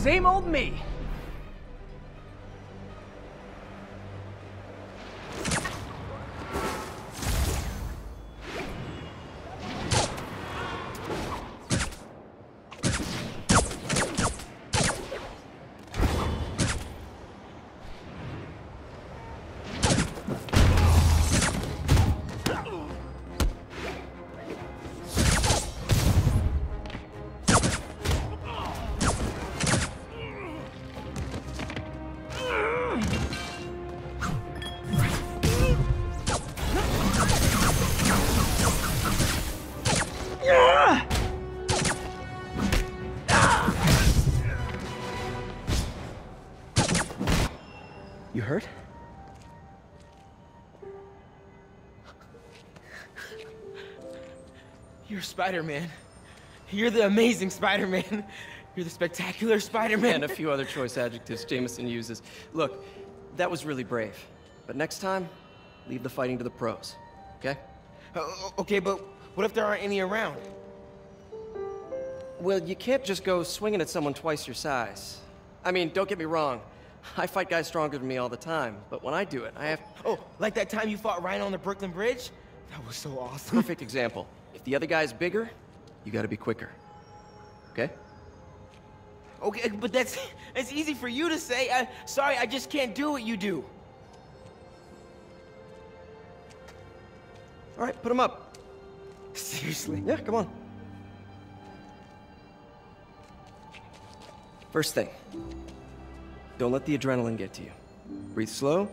same old me. You hurt? You're Spider-Man. You're the amazing Spider-Man. You're the spectacular Spider-Man. and a few other choice adjectives Jameson uses. Look, that was really brave. But next time, leave the fighting to the pros, okay? Uh, okay, but what if there aren't any around? Well, you can't just go swinging at someone twice your size. I mean, don't get me wrong. I fight guys stronger than me all the time, but when I do it, I have... Oh, like that time you fought Rhino on the Brooklyn Bridge? That was so awesome. Perfect example. If the other guy's bigger, you gotta be quicker. Okay? Okay, but that's it's easy for you to say. I, sorry, I just can't do what you do. All right, put him up. Seriously. Yeah, come on. First thing, don't let the adrenaline get to you. Breathe slow,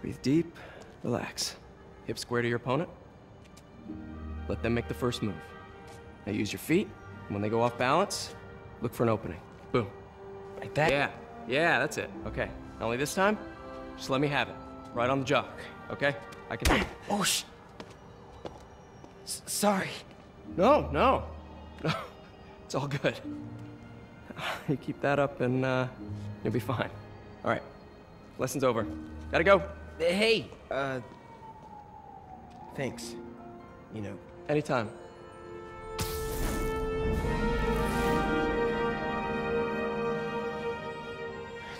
breathe deep, relax. Hip square to your opponent. Let them make the first move. Now use your feet, and when they go off balance, look for an opening. Boom. Like that? Yeah, yeah, that's it. Okay, only this time, just let me have it. Right on the jock, okay? I can... Oh, sh... S sorry. No, no, no. It's all good. You keep that up and uh, you'll be fine. All right, lesson's over. Gotta go. Hey, uh... Thanks. You know. Anytime.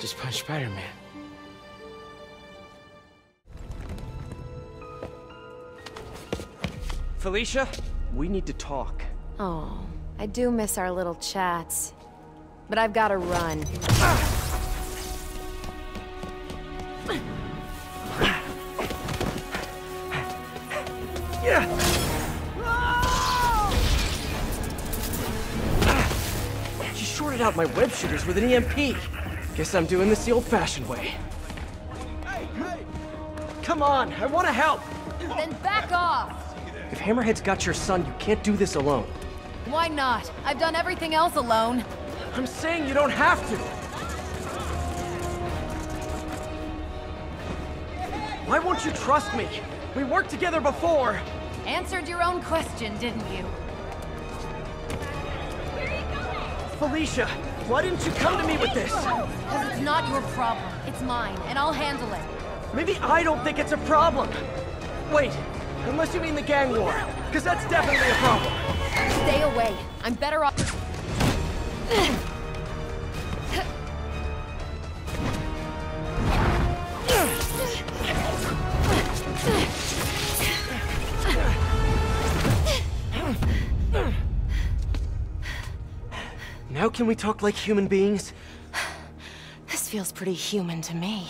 Just punch Spider-Man. Felicia, we need to talk. Oh, I do miss our little chats. But I've got to run. She shorted out my web shooters with an EMP. Guess I'm doing this the old-fashioned way. Come on, I want to help. Then back off! If Hammerhead's got your son, you can't do this alone. Why not? I've done everything else alone. I'm saying you don't have to. Why won't you trust me? We worked together before. Answered your own question, didn't you? Felicia, why didn't you come to me with this? Because it's not your problem. It's mine, and I'll handle it. Maybe I don't think it's a problem. Wait, unless you mean the gang war, because that's definitely a problem. Stay away. I'm better off... Now can we talk like human beings? This feels pretty human to me.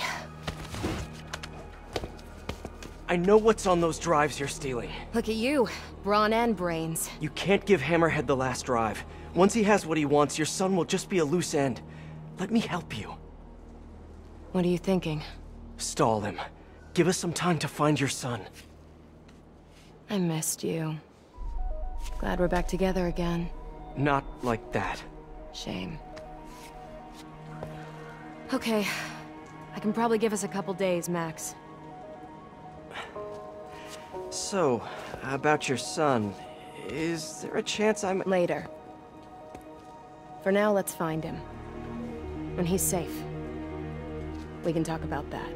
I know what's on those drives you're stealing. Look at you. Brawn and brains. You can't give Hammerhead the last drive. Once he has what he wants, your son will just be a loose end. Let me help you. What are you thinking? Stall him. Give us some time to find your son. I missed you. Glad we're back together again. Not like that. Shame. Okay. I can probably give us a couple days, Max. So, about your son, is there a chance I'm... Later. For now, let's find him. When he's safe, we can talk about that.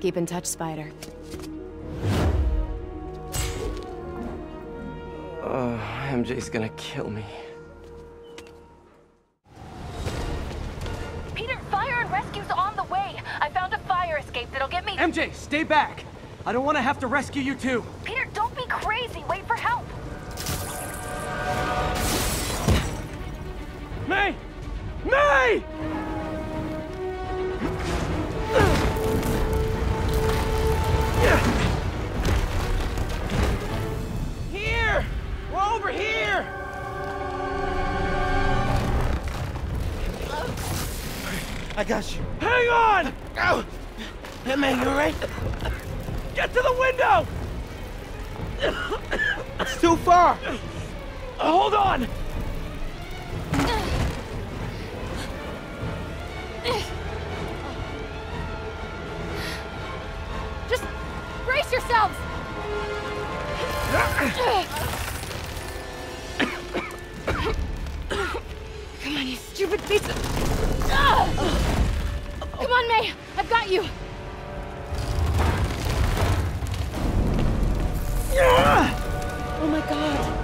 Keep in touch, Spider. Uh, oh, MJ's gonna kill me. Peter, fire and rescue's on the way. I found a fire escape that'll get me. MJ, stay back! I don't want to have to rescue you too! Here! We're over here! I got you. Hang on! Ow! Hey, man, you alright? Get to the window! It's too far. Hold on! Come on, you stupid piece of... Come on, May. I've got you. Oh my god!